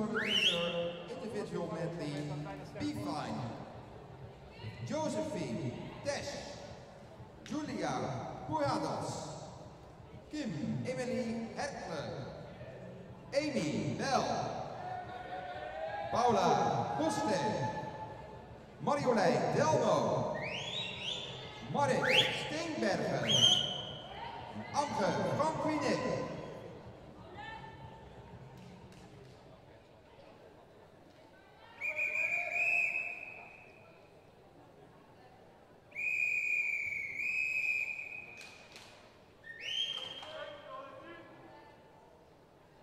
for the winner individual medley B5. Josephine Tesh, Julia Purados, Kim Emily Hertler, Amy Bell, Paula Poste, Marjolein Delmo, Marit Steenbergen, Anke Franquinek,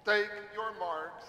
Take your marks.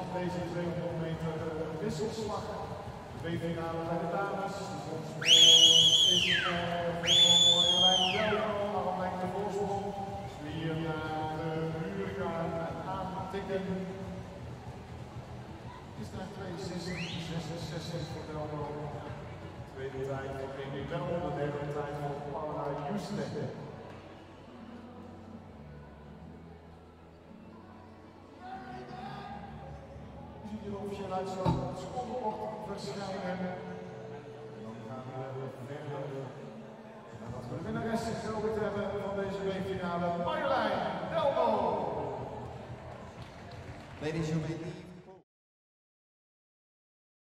Van deze 200 meter wisselslag. De B-finale bij de dames. Is het voor Marjolein Delmo, alle lengte voorsprong. Weer naar de muur gaan en aantikken. Is naar 62, 66 voor Delmo. Tweede tijd voor Amy Delmo, de derde tijd voor Paula Houston. Ziet er officieel uit zoals het schoolbord verschijnen. En dan gaan we verder. En dat we de winnares hebben van deze weekfinale, Marjolein Delmo. Ladies, may leave.